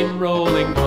came rolling